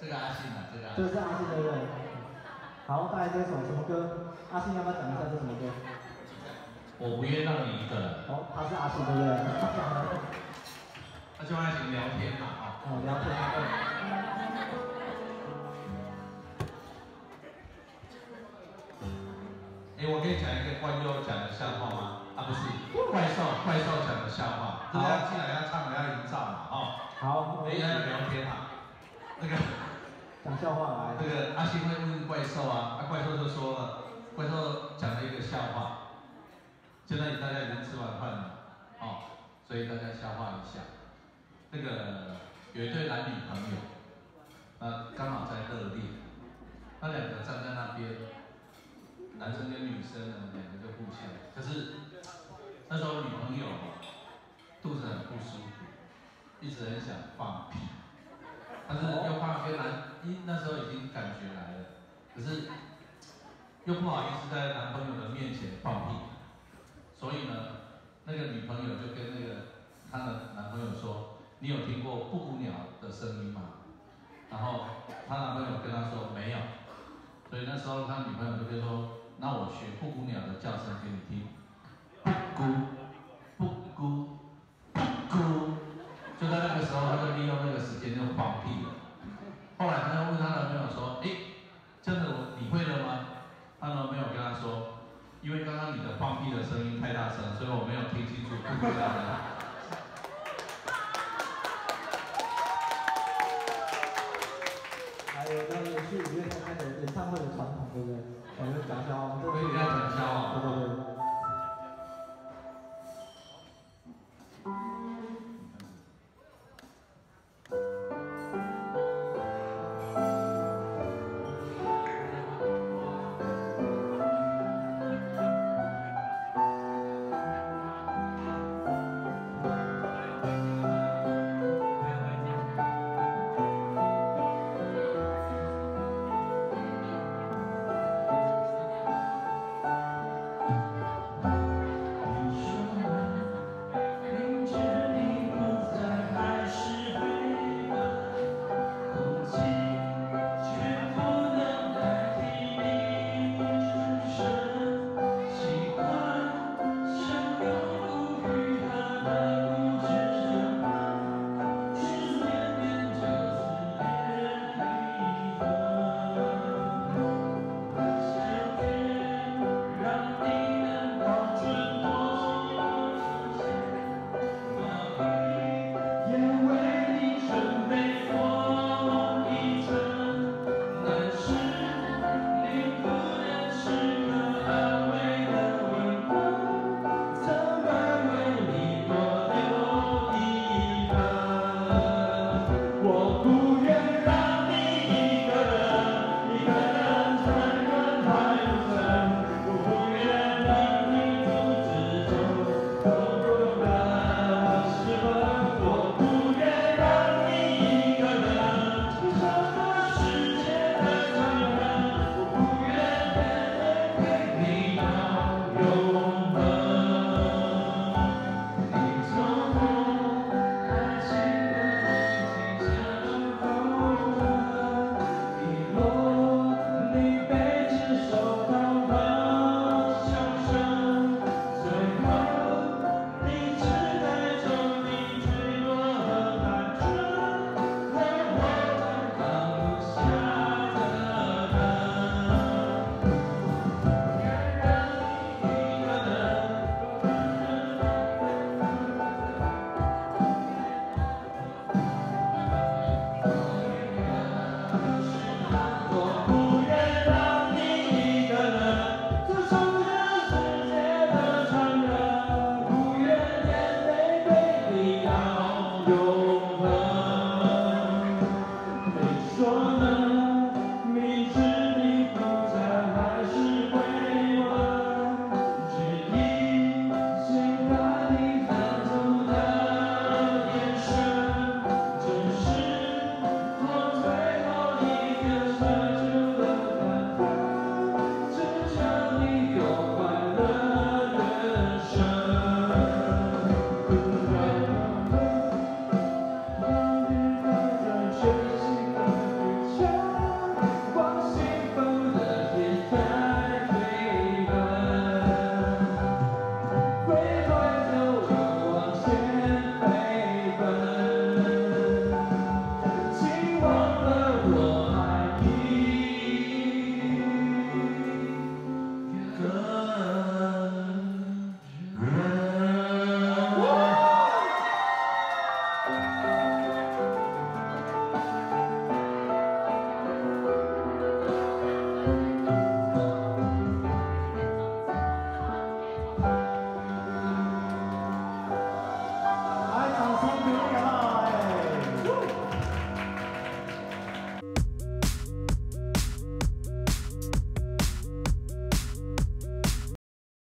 这个阿信啊，这个。这是阿信对不对？好，带来这首什么歌？阿信要不要讲一下这什么歌？我不愿让你一个人。哦，他是阿信对不对？那就爱情聊天嘛，啊。哦，聊天对。哎，我可以讲一个关佑讲的笑话吗？啊，不是，怪兽怪兽讲的笑话。好，进来要唱，要营造嘛，哦。好。哎，要聊天嘛。那个讲笑话来。这个阿星会问怪兽啊，那怪兽就说了，怪兽讲了一个笑话。现在大家已经吃完饭了，哦，所以大家消化一下。那个有一对男女朋友，呃，刚好在热恋，那两个站在那边。男生跟女生呢，两个就互相。可是那时候女朋友肚子很不舒服，一直很想放屁，但是又怕跟男，因那时候已经感觉来了，可是又不好意思在男朋友的面前放屁，所以呢，那个女朋友就跟那个她的男朋友说：“你有听过布谷鸟的声音吗？”然后她男朋友跟她说：“没有。”所以那时候他女朋友就跟说。那我学布谷鸟的叫声给你听，布谷，布谷，布谷，就在那个时候，他就利用那个时间就放屁了。后来他就问他男朋友说：“哎，真的我你会了吗？”他男朋友跟他说：“因为刚刚你的放屁的声音太大声，所以我没有听清楚不知道的。”还有那个去五月天那个演唱会的传统，对不对？我们讲笑话，可以跟他讲笑话，对对对。